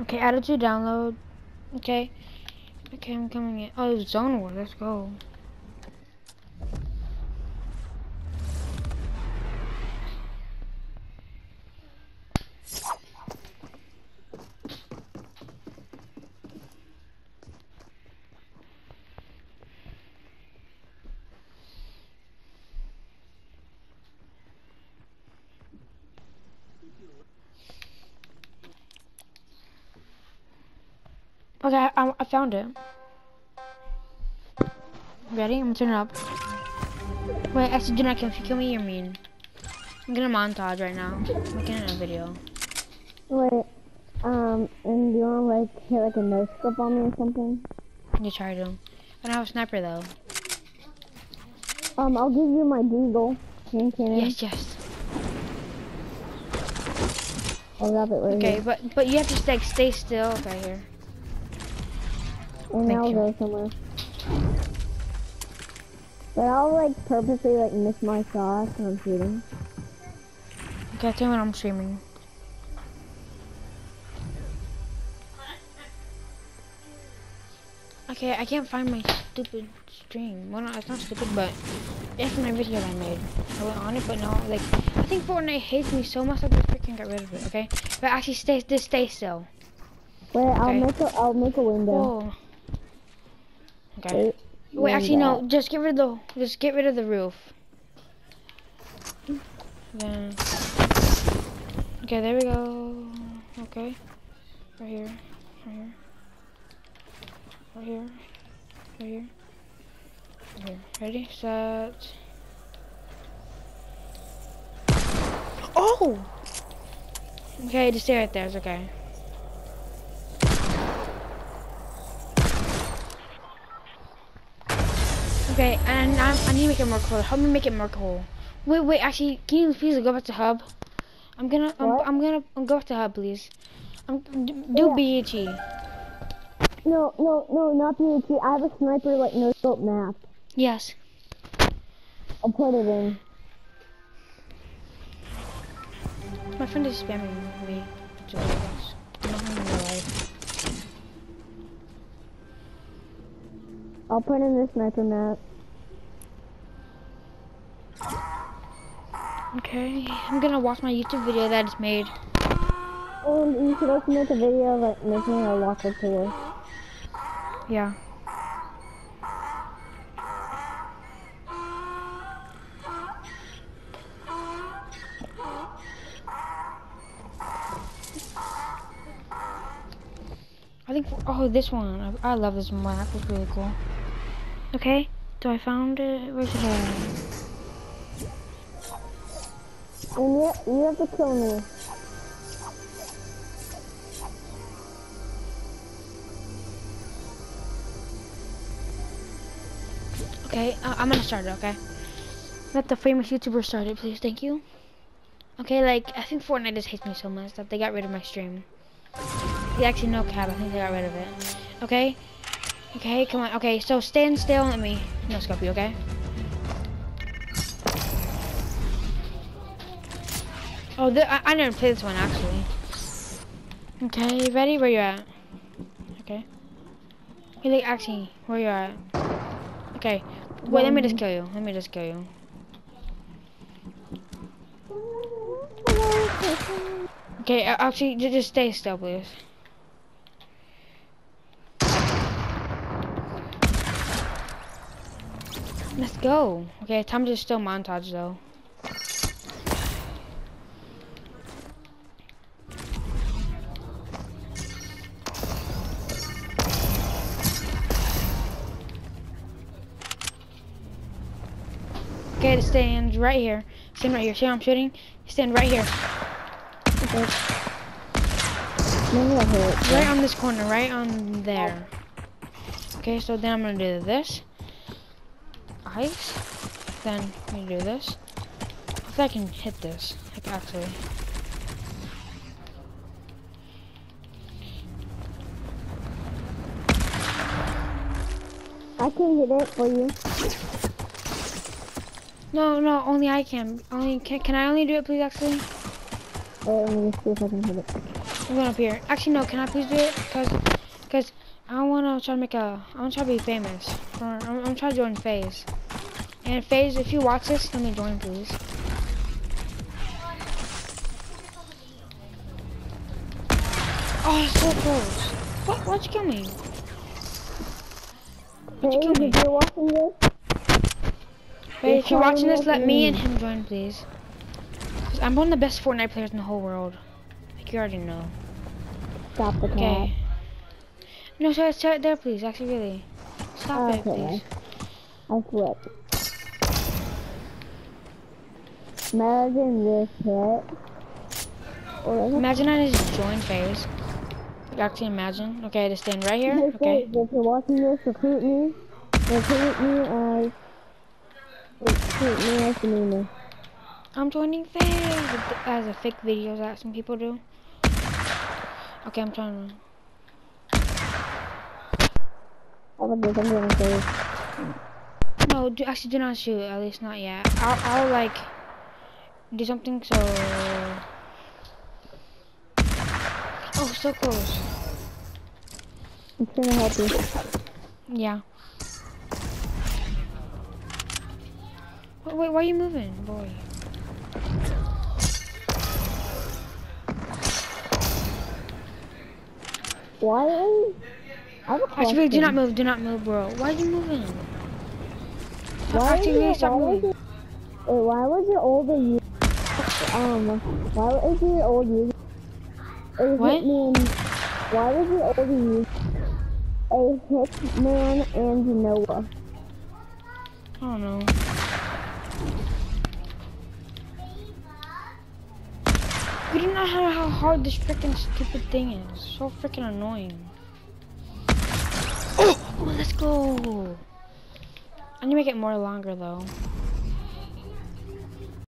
Okay, added to download. Okay. Okay, I'm coming in. Oh, Zone War. Let's go. Okay, I, I found it. Ready? I'm gonna turn it up. Wait, actually, do not kill. If you kill me, you're mean. I'm gonna montage right now. I'm making a video. Wait, um, and do you want to like hit like a no scope on me or something? You try to. I don't have a sniper though. Um, I'll give you my deagle. Can cannon. Yes, yes. I'll grab it right Okay, but but you have to like stay still. right here. And thank I'll go somewhere. But I'll like purposely like miss my shots when I'm shooting. Okay, tell me when I'm streaming. Okay, I can't find my stupid stream. Well, no, it's not stupid, but it's my video that I made. I went on it, but no, like, I think Fortnite hates me so much that they freaking got rid of it, okay? But actually, stay, just stay still. Wait, I'll make a I'll make a window. Whoa. Okay. Wait, actually, no, just get rid of the, just get rid of the roof. Then, okay, there we go. Okay, right here, right here, right here, right here, right here. Ready, set. Oh! Okay, just stay right there, it's okay. Okay, and I, I need to make it more cool. Help me make it more cool. Wait, wait, actually, can you please go back to hub? I'm gonna, I'm? I'm gonna, I'm go back to hub, please. I'm, do, do Yeah. BHE. No, no, no, not PhD. I have a sniper like no scope map. Yes. I'll put it in. My friend is spamming me. I'm not in real life. I'll put in the sniper map. Okay, I'm gonna watch my YouTube video that is made. And you should also make a video of like making a locker tour. Yeah. I think, oh, this one. I, I love this one. That was really cool. Okay, so I found it. Where's it at? And you, you have to kill me. Okay, uh, I'm gonna start it, okay? Let the famous YouTuber start it, please. Thank you. Okay, like, I think Fortnite just hates me so much that they got rid of my stream. Yeah, actually, no cap. I think they got rid of it. Okay? Okay, come on. Okay, so stand still let me no you, okay? Oh, I, I never played this one, actually. Okay, ready? Where you at? Okay. Okay, like, actually, where you at? Okay. Wait, let me just kill you. Let me just kill you. Okay, actually, ju- just stay still, please. Let's go. Okay, time to still montage though. Okay, stand right here. Stand right here. See how I'm shooting? Stand right here. Okay. Right on this corner, right on there. Okay, so then I'm gonna do this. Ice. Then we do this. If I can hit this, like actually. I can hit it for you. No, no, only I can. Only can, can I only do it, please? Actually. Wait, let me see if I can hit it. I'm going up here. Actually, no. Can I please do it? Cause, cause I wanna try to make a. I wanna try to be famous. I'm, I'm trying to join FaZe. And FaZe, if you watch this, let me join, please. Oh, so close. What? Why'd you kill me? Why'd you kill me? If you're watching this, Wait, if you're watching this, let me and him join, please. 'Cause I'm one of the best Fortnite players in the whole world. Like you already know. stop the cat. Okay. No, start, start there, please. Actually, really. Stop oh, it, Okay. please. I quit. Imagine this hit. Or it? Imagine I just joined FaZe. Actually, imagine. Okay, I just stand right here. Okay. If you're watching this, recruit me. Recruit me as. Recruit me as the meme. I'm joining FaZe as a fake videos that some people do. Okay, I'm trying to. How about this? I'm gonna say. No, do, actually, do not shoot. At least not yet. I'll, I'll like do something. So. Oh, so close. I'm trying to help you. Yeah. Wait, wait, why are you moving, boy? Why are you? Actually, do not move. Do not move, bro. Why are you moving? Why your, stop why was moving. wait, why was your older you? Um, why was your old you? What? hitman. Why was your older you? A hitman and Noah. I don't know. You do not know how hard this freaking stupid thing is. So freaking annoying. Oh, let's go. I need to make it more longer though.